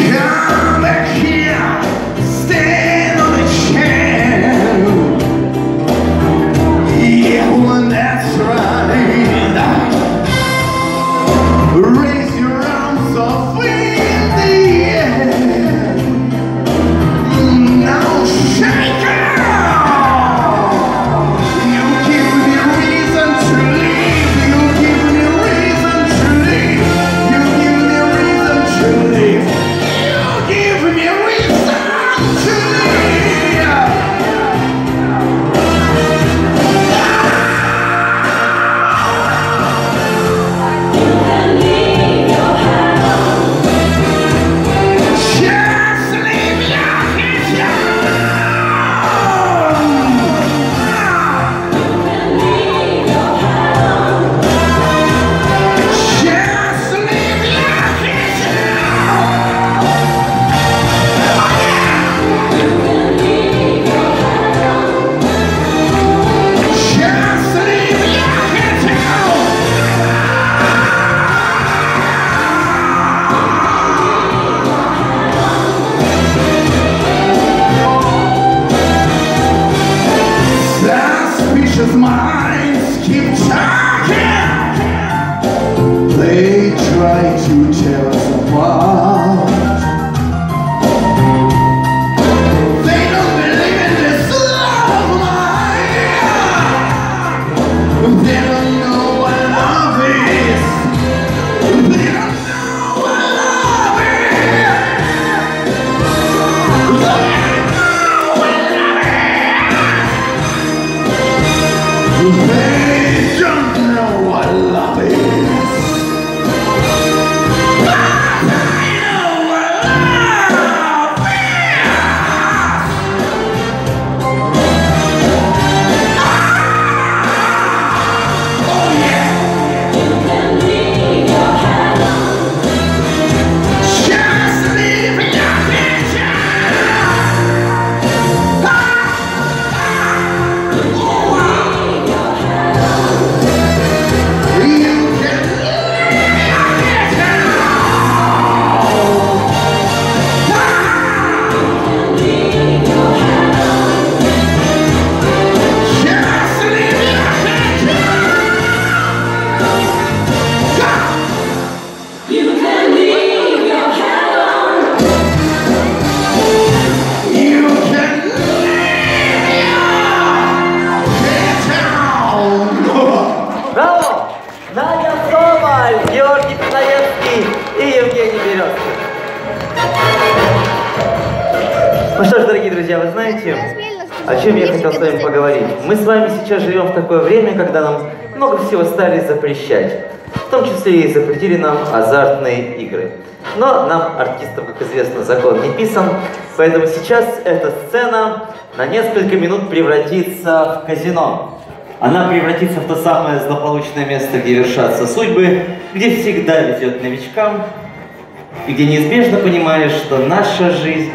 Yeah. They try to tell us why. Друзья, вы знаете, о чем я хотел с вами поговорить? Мы с вами сейчас живем в такое время, когда нам много всего стали запрещать. В том числе и запретили нам азартные игры. Но нам, артистам, как известно, закон не писан, поэтому сейчас эта сцена на несколько минут превратится в казино. Она превратится в то самое злополучное место, где вершатся судьбы, где всегда везет новичкам, где неизбежно понимаешь, что наша жизнь